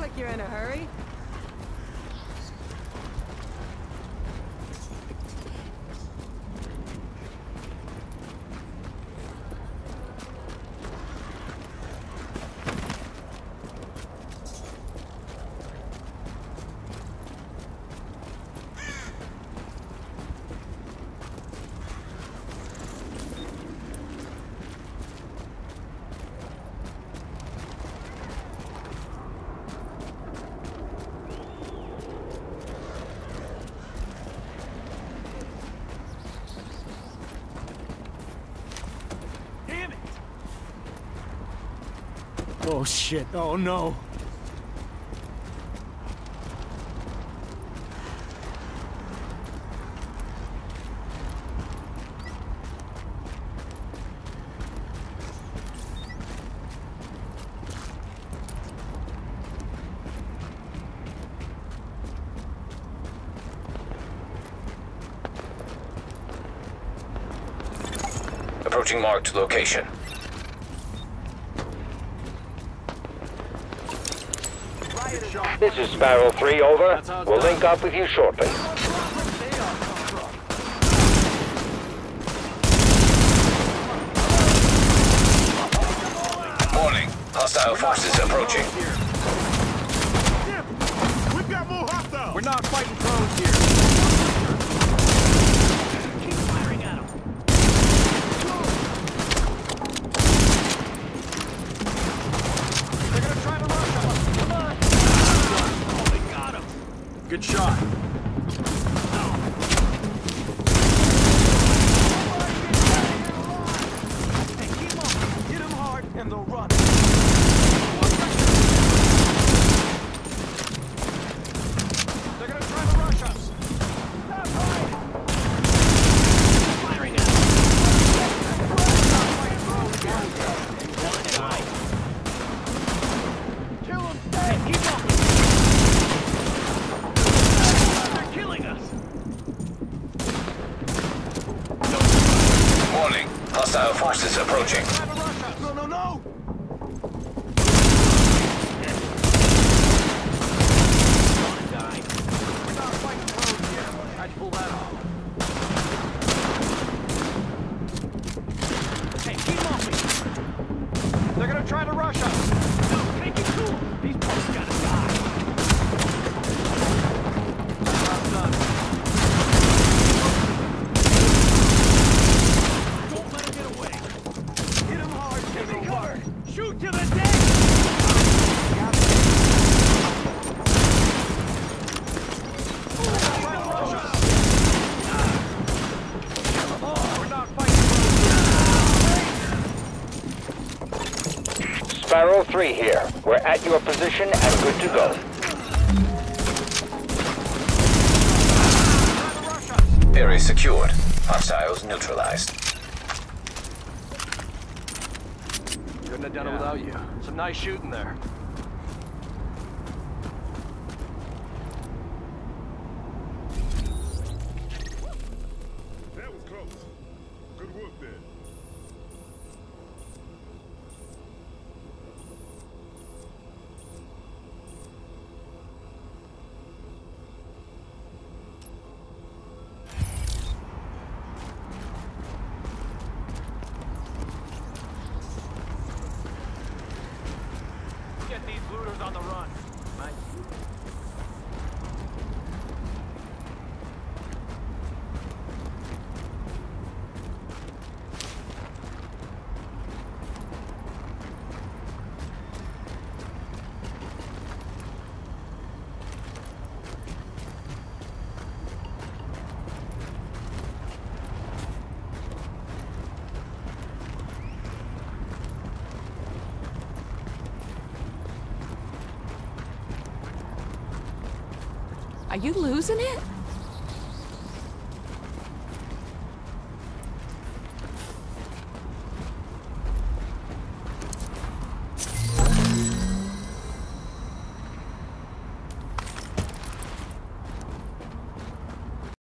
like you're in a hurry. Oh shit, oh no. Approaching marked location. This is Sparrow 3, over. We'll link up with you shortly. Warning. Hostile forces approaching. We've got more hostiles! We're not fighting drones here. Keep firing at them. They're gonna try to rush us. Come on. Oh, they got him. Good shot. Hey, keep on. Hit 'em hard and they'll run. They're gonna try to rush us. Stop hiding. Firing at Kill him. Hey, keep up. They're killing us. Warning. Hostile forces approaching. No, no, no. They're gonna try to rush us. No, take it cool. These punks gotta die. Not done. Don't let him get away. Hit him hard. Give me cover. Shoot to the deck. Try to rush us. Oh, we're not fighting. Sparrow 3 here. We're at your position and good to go. Try to rush us. Area secured. Hostiles neutralized. Couldn't have done it without you. Some nice shooting there. Get these looters on the run. Mate. Are you losing it?